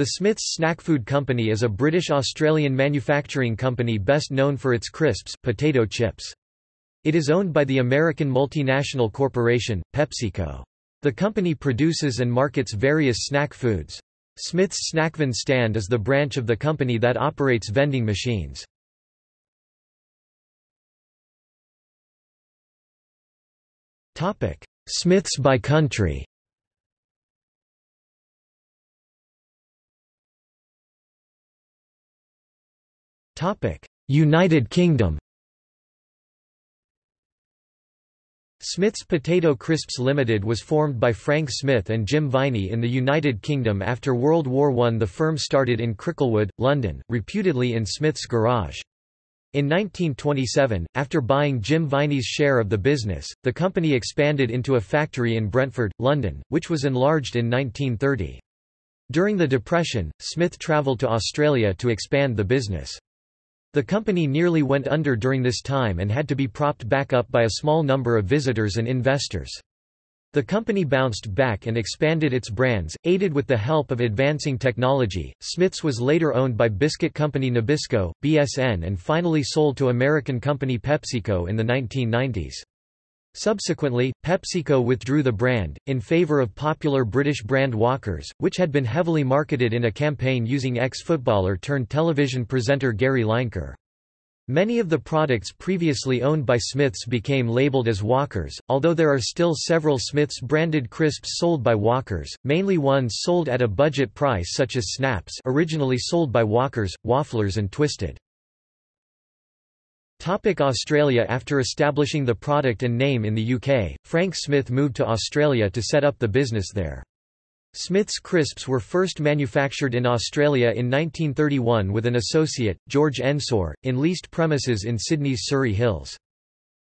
The Smiths Snack Food Company is a British-Australian manufacturing company best known for its crisps, potato chips. It is owned by the American multinational corporation, PepsiCo. The company produces and markets various snack foods. Smith's Snackvend Stand is the branch of the company that operates vending machines. Smiths by country United Kingdom Smith's Potato Crisps Limited was formed by Frank Smith and Jim Viney in the United Kingdom after World War I. The firm started in Cricklewood, London, reputedly in Smith's garage. In 1927, after buying Jim Viney's share of the business, the company expanded into a factory in Brentford, London, which was enlarged in 1930. During the Depression, Smith travelled to Australia to expand the business. The company nearly went under during this time and had to be propped back up by a small number of visitors and investors. The company bounced back and expanded its brands, aided with the help of advancing technology. Smith's was later owned by biscuit company Nabisco, BSN, and finally sold to American company PepsiCo in the 1990s. Subsequently, PepsiCo withdrew the brand, in favour of popular British brand Walkers, which had been heavily marketed in a campaign using ex-footballer turned television presenter Gary Lineker. Many of the products previously owned by Smiths became labelled as Walkers, although there are still several Smiths branded crisps sold by Walkers, mainly ones sold at a budget price such as Snaps originally sold by Walkers, Wafflers and Twisted. Topic Australia After establishing the product and name in the UK, Frank Smith moved to Australia to set up the business there. Smith's crisps were first manufactured in Australia in 1931 with an associate, George Ensor, in leased premises in Sydney's Surry Hills.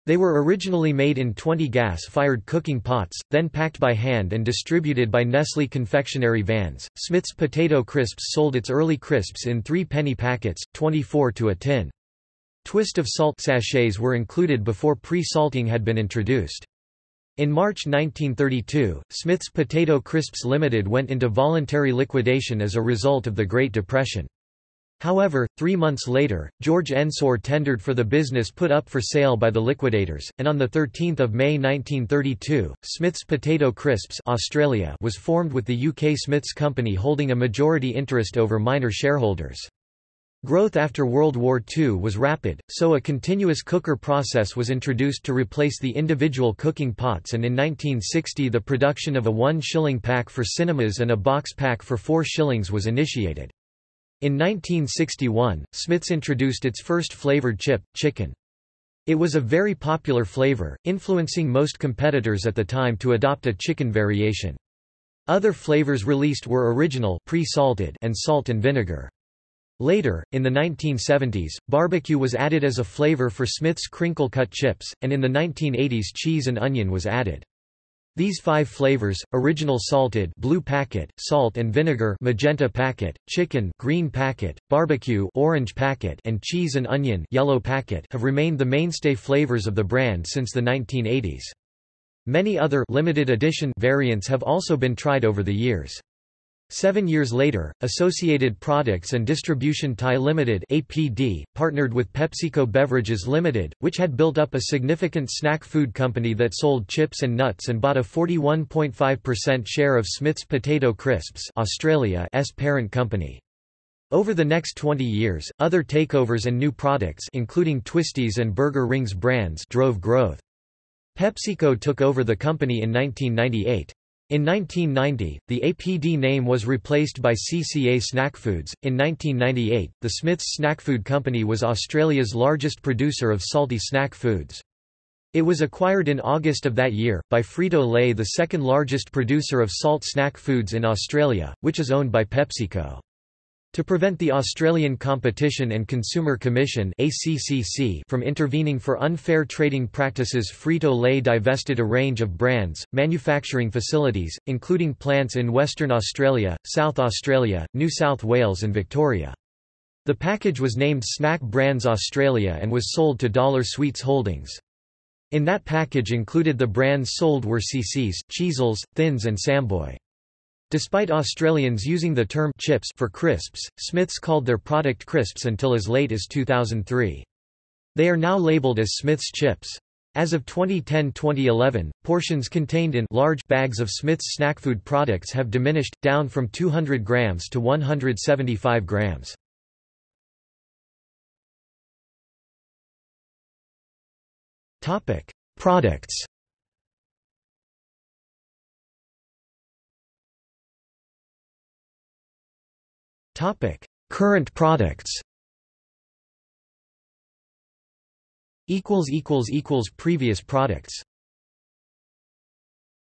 They were originally made in 20 gas-fired cooking pots, then packed by hand and distributed by Nestle confectionery vans. Smith's Potato Crisps sold its early crisps in three penny packets, 24 to a tin. Twist of salt sachets were included before pre-salting had been introduced. In March 1932, Smith's Potato Crisps Limited went into voluntary liquidation as a result of the Great Depression. However, three months later, George Ensor tendered for the business put up for sale by the liquidators, and on 13 May 1932, Smith's Potato Crisps Australia was formed with the UK Smiths Company holding a majority interest over minor shareholders. Growth after World War II was rapid, so a continuous cooker process was introduced to replace the individual cooking pots and in 1960 the production of a one shilling pack for cinemas and a box pack for four shillings was initiated. In 1961, Smith's introduced its first flavored chip, chicken. It was a very popular flavor, influencing most competitors at the time to adopt a chicken variation. Other flavors released were original pre-salted and salt and vinegar. Later, in the 1970s, barbecue was added as a flavor for Smith's crinkle-cut chips, and in the 1980s cheese and onion was added. These five flavors, original salted blue packet, salt and vinegar magenta packet, chicken green packet, barbecue orange packet and cheese and onion yellow packet have remained the mainstay flavors of the brand since the 1980s. Many other limited edition variants have also been tried over the years. Seven years later, Associated Products and Distribution Thai Limited APD, partnered with PepsiCo Beverages Limited, which had built up a significant snack food company that sold chips and nuts and bought a 41.5% share of Smith's Potato Crisps Australia's parent company. Over the next 20 years, other takeovers and new products including Twisties and Burger Rings brands drove growth. PepsiCo took over the company in 1998. In 1990, the APD name was replaced by CCA Snackfoods. In 1998, the Smiths Snackfood Company was Australia's largest producer of salty snack foods. It was acquired in August of that year, by Frito-Lay the second largest producer of salt snack foods in Australia, which is owned by PepsiCo. To prevent the Australian Competition and Consumer Commission from intervening for unfair trading practices Frito-Lay divested a range of brands, manufacturing facilities, including plants in Western Australia, South Australia, New South Wales and Victoria. The package was named Snack Brands Australia and was sold to Dollar Sweets Holdings. In that package included the brands sold were CC's, Cheezels, Thins and Samboy. Despite Australians using the term chips for crisps, Smiths called their product crisps until as late as 2003. They are now labelled as Smith's chips. As of 2010-2011, portions contained in large bags of Smith's snack food products have diminished, down from 200 grams to 175 grams. Products Topic: Current products. Equals equals equals previous products.